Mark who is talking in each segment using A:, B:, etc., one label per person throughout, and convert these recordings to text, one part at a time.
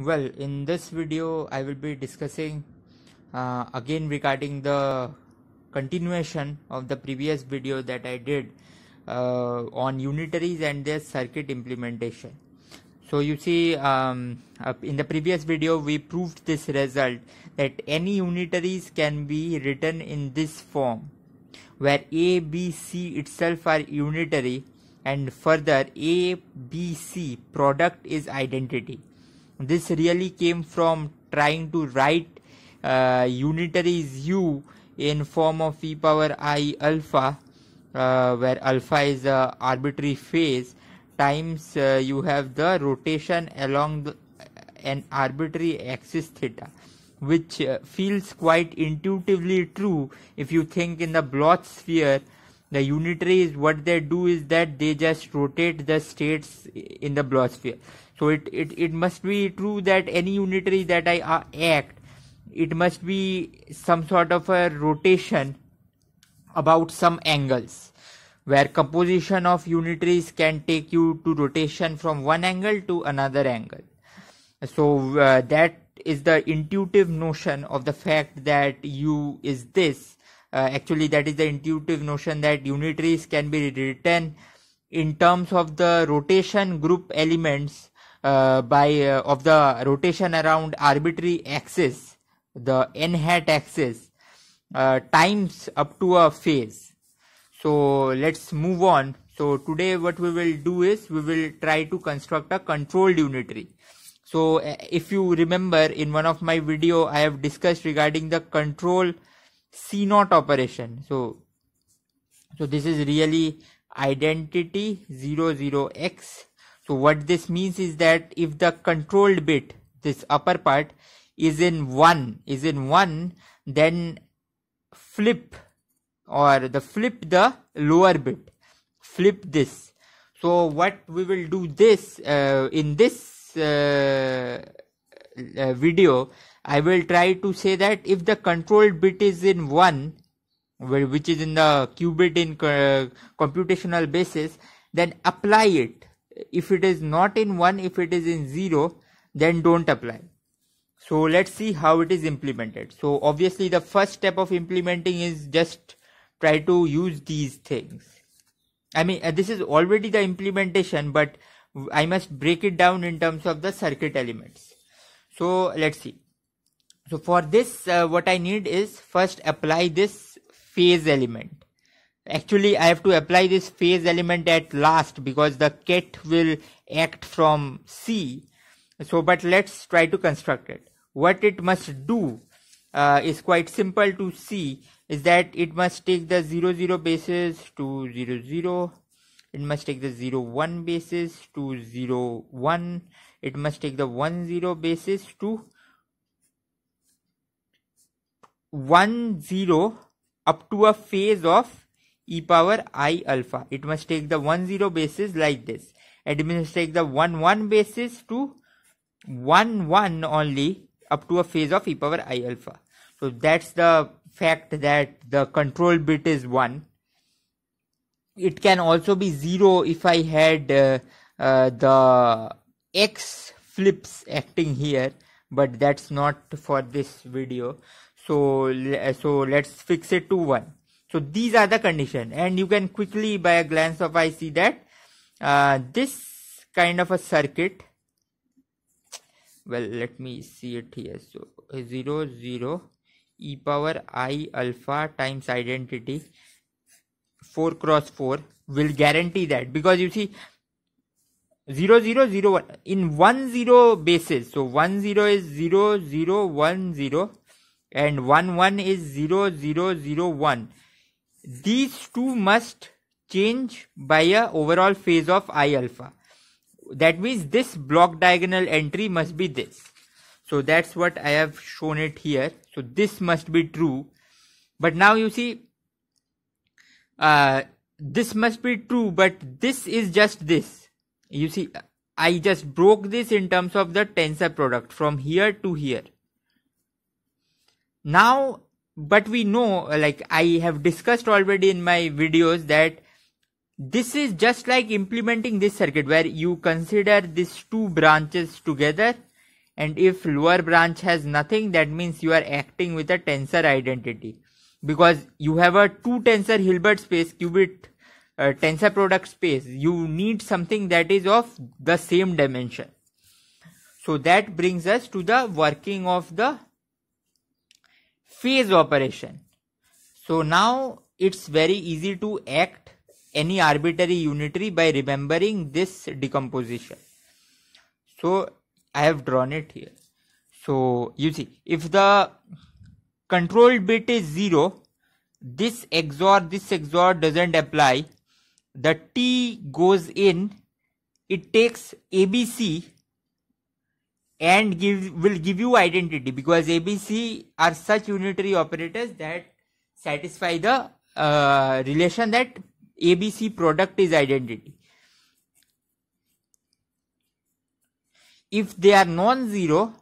A: Well, in this video, I will be discussing uh, again regarding the continuation of the previous video that I did uh, on unitaries and their circuit implementation. So you see, um, in the previous video, we proved this result that any unitaries can be written in this form, where A, B, C itself are unitary, and further A, B, C product is identity this really came from trying to write uh, unitaries u in form of e power i alpha uh, where alpha is a arbitrary phase. Times uh, you have the rotation along the, an arbitrary axis theta which uh, feels quite intuitively true. If you think in the Bloch sphere the unitaries what they do is that they just rotate the states in the Bloch sphere so it, it, it must be true that any unitary that I uh, act, it must be some sort of a rotation about some angles where composition of unitaries can take you to rotation from one angle to another angle. So uh, that is the intuitive notion of the fact that u is this. Uh, actually, that is the intuitive notion that unitaries can be written in terms of the rotation group elements uh, by uh, of the rotation around arbitrary axis the n hat axis uh, times up to a phase. So let's move on. So today what we will do is we will try to construct a controlled unitary. So uh, if you remember in one of my video i have discussed regarding the control CNOT operation. So so this is really identity 00x so what this means is that if the controlled bit, this upper part is in 1, is in 1, then flip or the flip the lower bit, flip this. So what we will do this uh, in this uh, uh, video, I will try to say that if the controlled bit is in 1, which is in the qubit in uh, computational basis, then apply it if it is not in 1 if it is in 0 then don't apply. So let's see how it is implemented. So obviously the first step of implementing is just try to use these things. I mean uh, this is already the implementation but i must break it down in terms of the circuit elements. So let's see. So for this uh, what i need is first apply this phase element actually I have to apply this phase element at last because the ket will act from C. So, but let's try to construct it. What it must do uh, is quite simple to see is that it must take the 0 0 basis to 0 0. It must take the 0 1 basis to 0 1. It must take the 1 0 basis to 1 0 up to a phase of e power i alpha. It must take the 1 0 basis like this. It must take the 1 1 basis to 1 1 only up to a phase of e power i alpha. So that's the fact that the control bit is 1. It can also be 0 if I had uh, uh, the x flips acting here but that's not for this video so so let's fix it to 1 so these are the condition. And you can quickly by a glance of eye see that uh, this kind of a circuit well let me see it here. So 0 0 e power i alpha times identity 4 cross 4 will guarantee that. Because you see 0 0 0 1 in 1 0 basis so 1 0 is 0 0 1 0 and 1 1 is 0 0 0 1 these two must change by a overall phase of I alpha. That means this block diagonal entry must be this. So that's what I have shown it here. So this must be true. But now you see, uh, this must be true, but this is just this. You see, I just broke this in terms of the tensor product from here to here. Now but we know like i have discussed already in my videos that this is just like implementing this circuit where you consider these two branches together. And if lower branch has nothing that means you are acting with a tensor identity. Because you have a two tensor Hilbert space qubit uh, tensor product space. You need something that is of the same dimension. So that brings us to the working of the phase operation. So now it's very easy to act any arbitrary unitary by remembering this decomposition. So i have drawn it here. So you see if the control bit is 0 this XOR this XOR doesn't apply. The T goes in it takes ABC and give will give you identity because ABC are such unitary operators that satisfy the uh, relation that ABC product is identity. If they are non-zero,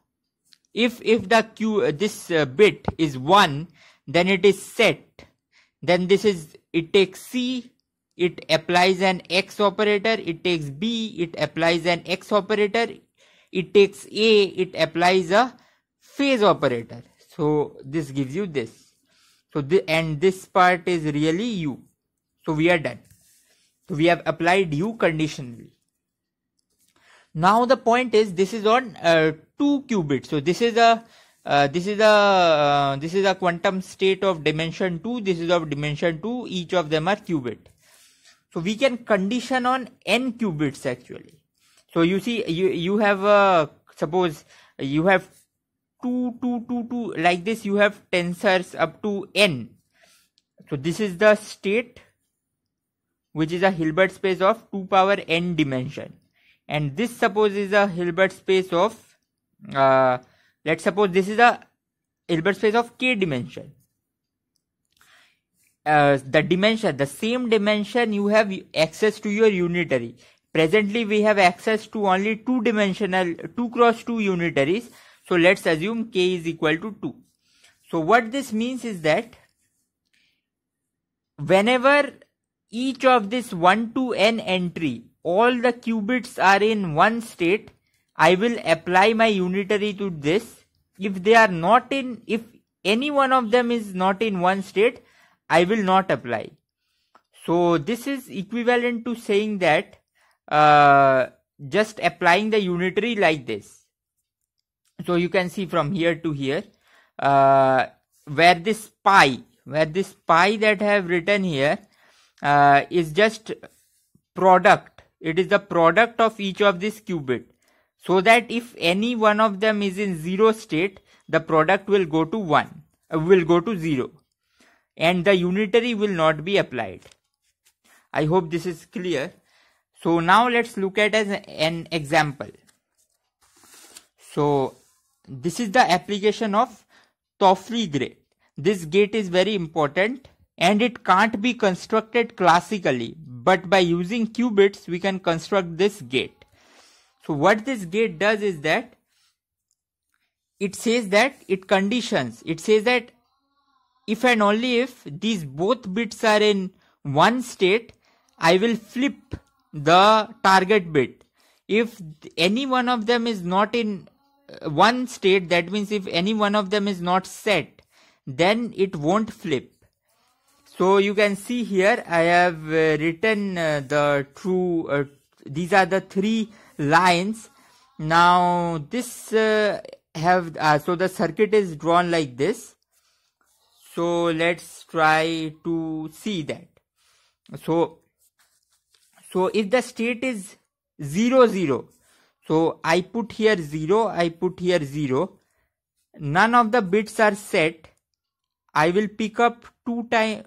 A: if if the q this uh, bit is 1 then it is set then this is it takes c it applies an x operator it takes b it applies an x operator it takes a it applies a phase operator. So this gives you this. So the, and this part is really u. So we are done. So we have applied u conditionally. Now the point is this is on uh, 2 qubits. So this is a uh, this is a uh, this is a quantum state of dimension 2 this is of dimension 2 each of them are qubit. So we can condition on n qubits actually so you see you you have uh, suppose you have 2 2 2 2 like this you have tensors up to n. So this is the state which is a hilbert space of 2 power n dimension. And this suppose is a Hilbert space of uh, let's suppose this is a Hilbert space of k dimension. Uh, the dimension the same dimension you have access to your unitary presently we have access to only two dimensional 2 cross 2 unitaries so let's assume k is equal to 2 so what this means is that whenever each of this 1 to n entry all the qubits are in one state, I will apply my unitary to this. If they are not in, if any one of them is not in one state, I will not apply. So this is equivalent to saying that uh, just applying the unitary like this. So you can see from here to here, uh, where this pi, where this pi that I have written here uh, is just product. It is the product of each of these qubit. So that if any one of them is in zero state the product will go to 1 uh, will go to 0 and the unitary will not be applied. I hope this is clear so now let's look at as an example. So this is the application of Toffoli gate. This gate is very important and it can't be constructed classically but by using qubits we can construct this gate. So what this gate does is that it says that it conditions. It says that if and only if these both bits are in one state i will flip the target bit if any one of them is not in uh, one state that means if any one of them is not set then it won't flip so you can see here I have uh, written uh, the true, uh, these are the three lines. Now this uh, have, uh, so the circuit is drawn like this. So let's try to see that. So, so if the state is 0, 0, so I put here 0, I put here 0. None of the bits are set. I will pick up two times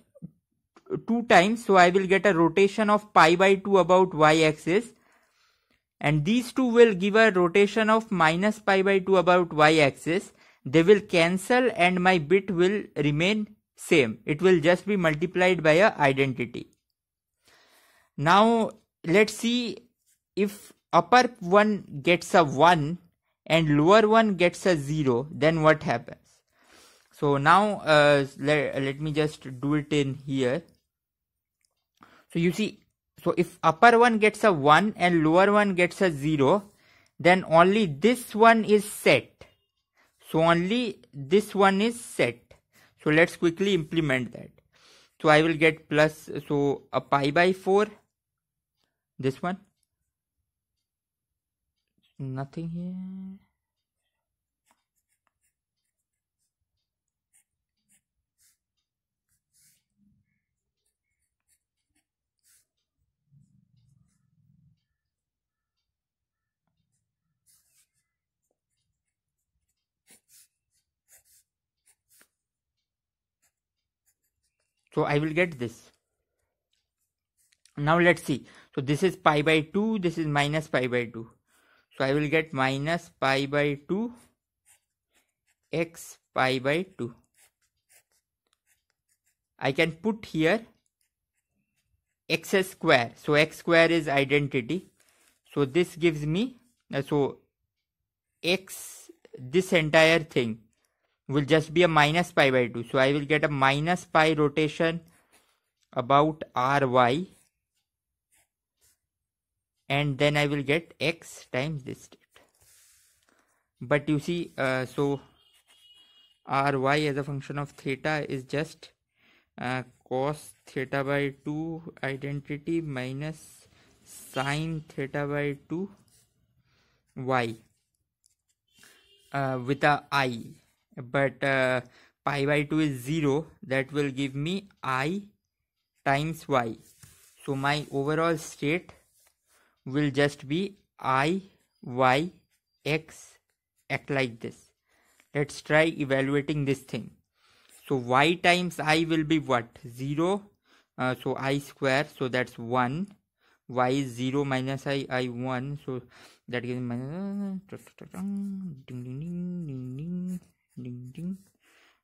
A: two times so I will get a rotation of pi by 2 about y axis and these two will give a rotation of minus pi by 2 about y axis they will cancel and my bit will remain same it will just be multiplied by a identity now let's see if upper one gets a 1 and lower one gets a 0 then what happens? So now uh, let, let me just do it in here. So you see, so if upper one gets a 1 and lower one gets a 0, then only this one is set. So only this one is set. So let's quickly implement that so I will get plus so a pi by 4 this one. Nothing here so I will get this. Now let's see. So this is pi by 2 this is minus pi by 2 so I will get minus pi by 2 x pi by 2 I can put here x square. So x square is identity. So this gives me uh, so x this entire thing will just be a minus pi by 2 so I will get a minus pi rotation about ry and then I will get x times this state. But you see uh, so ry as a function of theta is just uh, cos theta by 2 identity minus sine theta by 2 y uh, with a i but uh, pi by 2 is 0 that will give me i times y so my overall state will just be i y x act like this let's try evaluating this thing so y times i will be what 0 uh, so i square so that's 1 y is 0 minus i i 1 so that gives ding ding.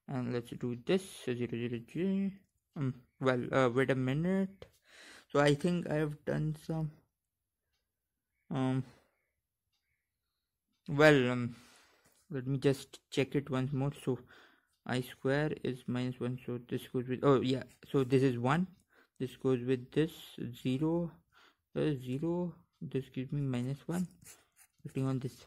A: And let's do this. 0 0 0 um, well uh, wait a minute. So i think i have done some um well um, let me just check it once more. So i square is minus 1 so this goes with oh yeah. So this is 1 this goes with this. 0 uh, 0 this gives me minus 1 putting on this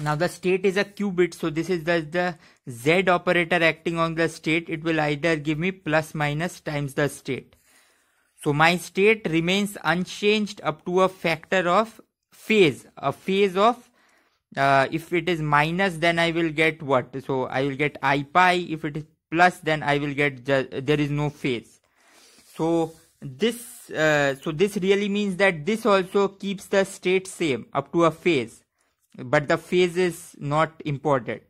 A: now the state is a qubit so this is the, the z operator acting on the state it will either give me plus minus times the state. So my state remains unchanged up to a factor of phase. A phase of uh, if it is minus then i will get what? So i will get i pi. If it is plus then i will get there is no phase. So this uh, so this really means that this also keeps the state same up to a phase but the phase is not important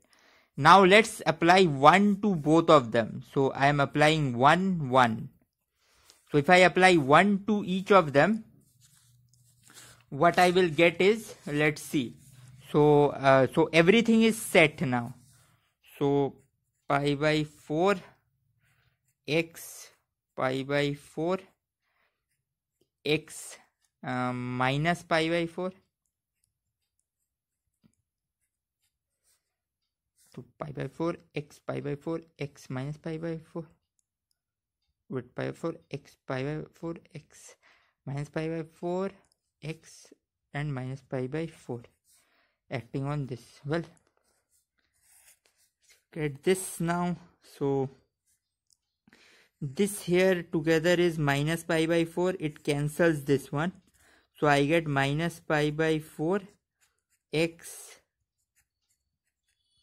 A: now let's apply 1 to both of them. So i am applying 1 1 so if i apply 1 to each of them what i will get is let's see. So uh, so everything is set now. So pi by 4 x pi by 4 x um, minus pi by 4 to pi by 4 x pi by 4 x minus pi by 4 with pi by 4 x pi by 4 x minus pi by 4 x and minus pi by 4 acting on this. Well get this now. So this here together is minus pi by 4 it cancels this one. So i get minus pi by 4 x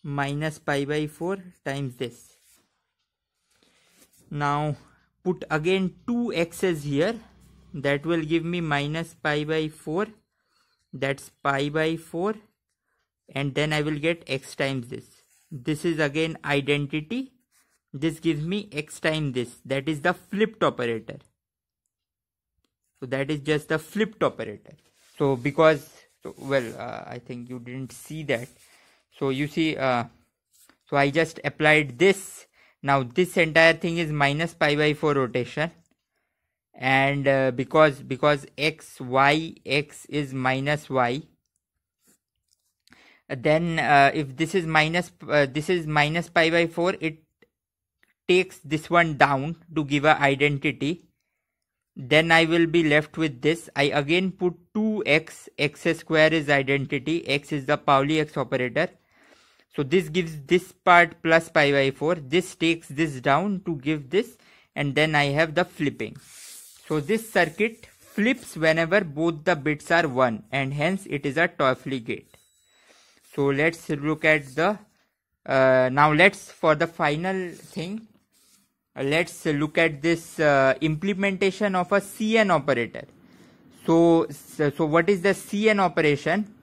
A: minus pi by 4 times this. Now put again two x's here that will give me minus pi by 4 that's pi by 4 and then I will get x times this. This is again identity. This gives me x times this that is the flipped operator. So that is just the flipped operator. So because so, well uh, I think you didn't see that so you see uh, so I just applied this now this entire thing is minus pi by 4 rotation and uh, because because x y x is minus y then uh, if this is minus uh, this is minus pi by 4 it takes this one down to give a identity then I will be left with this. I again put 2x, x square is identity, x is the Pauli x operator. So this gives this part plus pi by 4. This takes this down to give this and then I have the flipping. So this circuit flips whenever both the bits are 1 and hence it is a Toffoli gate. So let's look at the, uh, now let's for the final thing let's look at this uh, implementation of a CN operator. So, so what is the CN operation?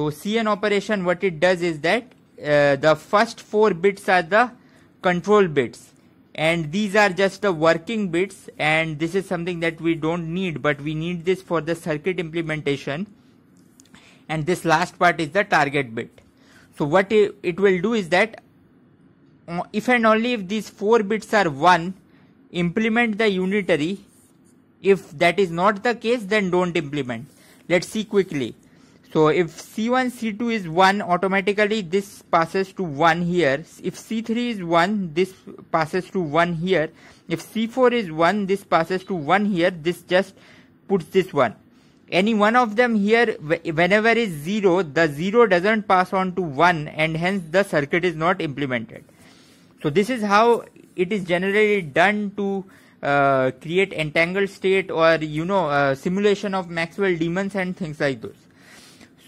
A: So CN operation what it does is that uh, the first four bits are the control bits. And these are just the working bits. And this is something that we don't need but we need this for the circuit implementation. And this last part is the target bit. So what it, will do is that if and only if these four bits are 1 implement the unitary. If that is not the case then don't implement. Let's see quickly so if c1 c2 is 1 automatically this passes to 1 here. If c3 is 1 this passes to 1 here. If c4 is 1 this passes to 1 here. This just puts this 1 any one of them here whenever is 0 the 0 doesn't pass on to 1 and hence the circuit is not implemented. So this is how it is generally done to uh, create entangled state or you know uh, simulation of Maxwell demons and things like those.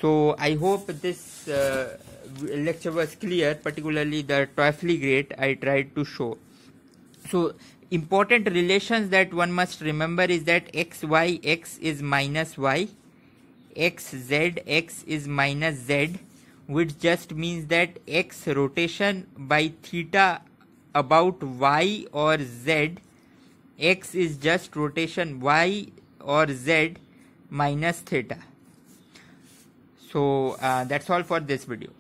A: So I hope this uh, lecture was clear, particularly the Toffoli gate I tried to show. So important relations that one must remember is that x y x is minus y, x z x is minus z which just means that x rotation by theta about y or z x is just rotation y or z minus theta so uh, that's all for this video